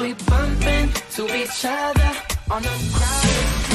we bumping to each other on the crowd.